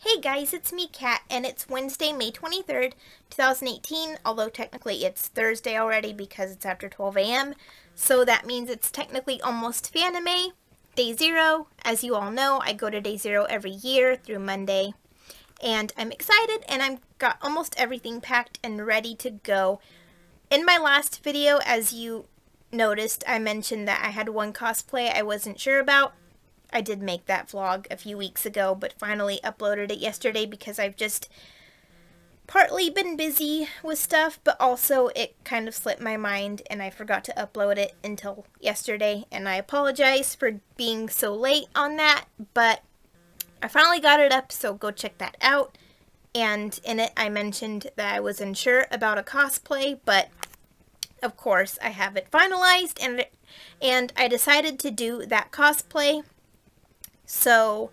Hey guys, it's me, Kat, and it's Wednesday, May 23rd, 2018, although technically it's Thursday already because it's after 12 a.m., so that means it's technically almost Fanime, day zero. As you all know, I go to day zero every year through Monday, and I'm excited, and I've got almost everything packed and ready to go. In my last video, as you noticed, I mentioned that I had one cosplay I wasn't sure about. I did make that vlog a few weeks ago, but finally uploaded it yesterday because I've just partly been busy with stuff, but also it kind of slipped my mind and I forgot to upload it until yesterday, and I apologize for being so late on that, but I finally got it up, so go check that out. And in it, I mentioned that I was unsure about a cosplay, but of course, I have it finalized, and and I decided to do that cosplay so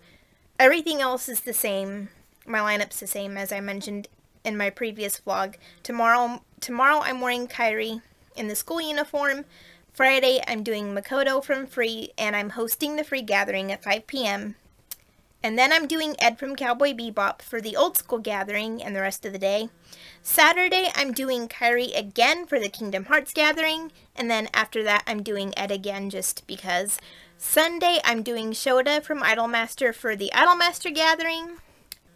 everything else is the same. My lineup's the same as I mentioned in my previous vlog. Tomorrow, tomorrow I'm wearing Kairi in the school uniform. Friday I'm doing Makoto from Free and I'm hosting the free gathering at 5 p.m. And then I'm doing Ed from Cowboy Bebop for the old school gathering and the rest of the day. Saturday I'm doing Kairi again for the Kingdom Hearts gathering. And then after that I'm doing Ed again just because. Sunday, I'm doing Shota from Idolmaster for the Idolmaster Gathering.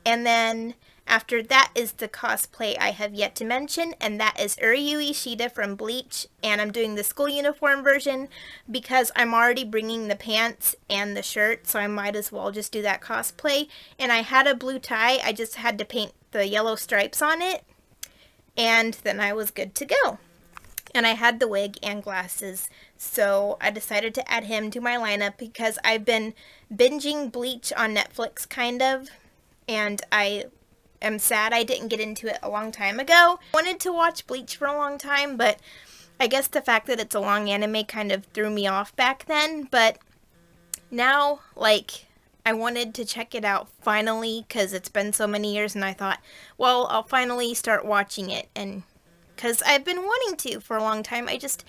And then after that is the cosplay I have yet to mention, and that is Uryu Ishida from Bleach. And I'm doing the school uniform version because I'm already bringing the pants and the shirt, so I might as well just do that cosplay. And I had a blue tie, I just had to paint the yellow stripes on it, and then I was good to go and I had the wig and glasses. So I decided to add him to my lineup because I've been binging Bleach on Netflix, kind of, and I am sad I didn't get into it a long time ago. I wanted to watch Bleach for a long time, but I guess the fact that it's a long anime kind of threw me off back then, but now, like, I wanted to check it out finally because it's been so many years and I thought, well, I'll finally start watching it and because I've been wanting to for a long time. I just,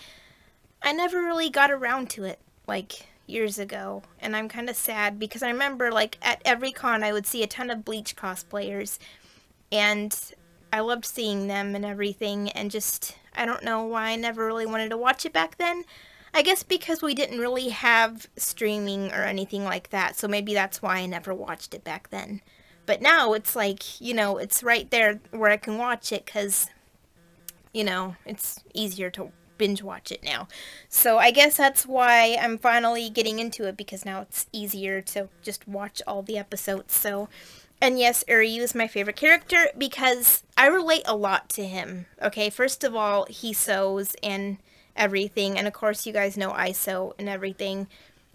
I never really got around to it, like, years ago. And I'm kind of sad because I remember, like, at every con I would see a ton of Bleach cosplayers. And I loved seeing them and everything. And just, I don't know why I never really wanted to watch it back then. I guess because we didn't really have streaming or anything like that. So maybe that's why I never watched it back then. But now it's like, you know, it's right there where I can watch it because you know, it's easier to binge watch it now. So I guess that's why I'm finally getting into it because now it's easier to just watch all the episodes. So, and yes, Uryu is my favorite character because I relate a lot to him. Okay, first of all, he sews and everything, and of course you guys know I sew and everything.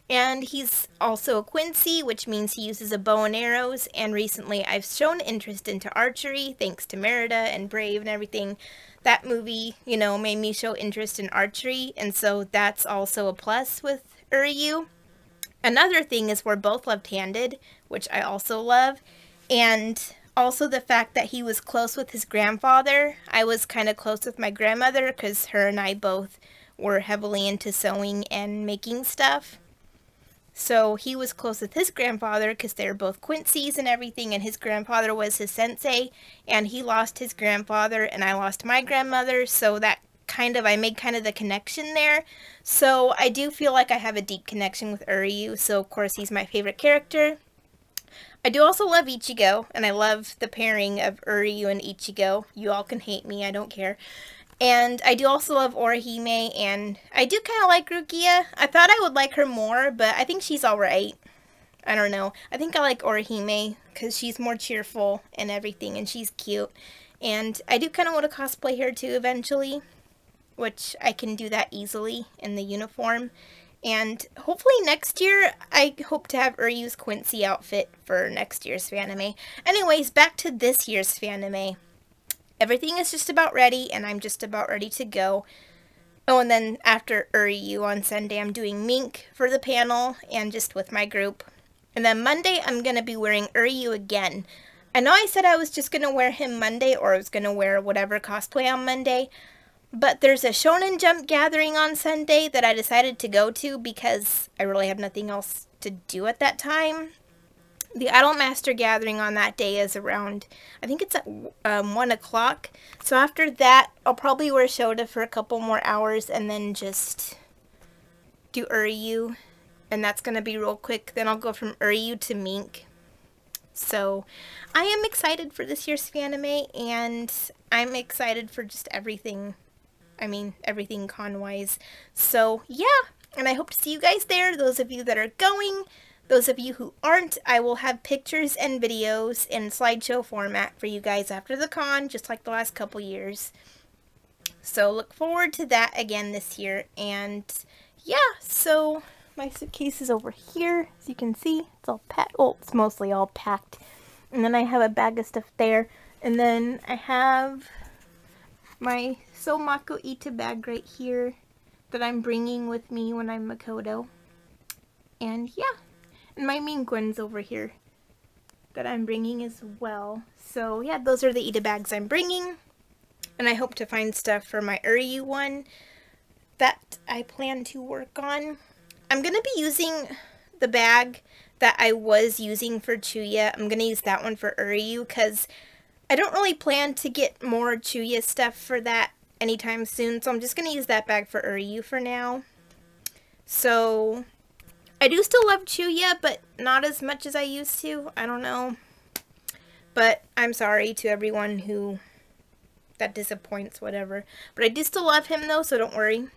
And he's also a Quincy, which means he uses a bow and arrows, and recently I've shown interest into archery, thanks to Merida and Brave and everything that movie, you know, made me show interest in archery, and so that's also a plus with Uryu. Another thing is we're both left-handed, which I also love, and also the fact that he was close with his grandfather. I was kind of close with my grandmother because her and I both were heavily into sewing and making stuff. So he was close with his grandfather because they're both Quincy's and everything, and his grandfather was his sensei, and he lost his grandfather, and I lost my grandmother, so that kind of, I made kind of the connection there. So I do feel like I have a deep connection with Uryu, so of course he's my favorite character. I do also love Ichigo, and I love the pairing of Uryu and Ichigo. You all can hate me, I don't care. And I do also love Orihime, and I do kind of like Rukia. I thought I would like her more, but I think she's alright. I don't know. I think I like Orihime, because she's more cheerful and everything, and she's cute. And I do kind of want to cosplay her too eventually, which I can do that easily in the uniform. And hopefully next year, I hope to have Uryu's Quincy outfit for next year's Fanime. Anyways, back to this year's Fanime. Everything is just about ready, and I'm just about ready to go. Oh, and then after Uryu on Sunday, I'm doing Mink for the panel and just with my group. And then Monday, I'm going to be wearing Uryu again. I know I said I was just going to wear him Monday or I was going to wear whatever cosplay on Monday, but there's a Shonen Jump gathering on Sunday that I decided to go to because I really have nothing else to do at that time. The Idolmaster Gathering on that day is around, I think it's at um, 1 o'clock. So after that, I'll probably wear Shota for a couple more hours and then just do Uryu. And that's going to be real quick. Then I'll go from Uryu to Mink. So I am excited for this year's Fanime and I'm excited for just everything. I mean, everything con-wise. So yeah, and I hope to see you guys there. Those of you that are going, those of you who aren't, I will have pictures and videos in slideshow format for you guys after the con, just like the last couple years. So look forward to that again this year. And yeah, so my suitcase is over here. As you can see, it's all packed. Well, it's mostly all packed. And then I have a bag of stuff there. And then I have my SouMako Ita bag right here that I'm bringing with me when I'm Makoto. And yeah, and my Minquins over here that I'm bringing as well. So yeah, those are the Ita bags I'm bringing. And I hope to find stuff for my Uryu one that I plan to work on. I'm going to be using the bag that I was using for Chuya. I'm going to use that one for Uryu because I don't really plan to get more Chuya stuff for that anytime soon. So I'm just going to use that bag for Uryu for now. So I do still love Chuya, but not as much as I used to. I don't know. But I'm sorry to everyone who that disappoints, whatever. But I do still love him though, so don't worry.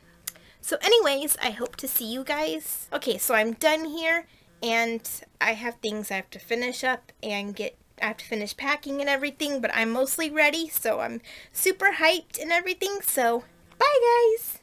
So anyways, I hope to see you guys. Okay, so I'm done here and I have things I have to finish up and get I have to finish packing and everything, but I'm mostly ready, so I'm super hyped and everything. So, bye guys!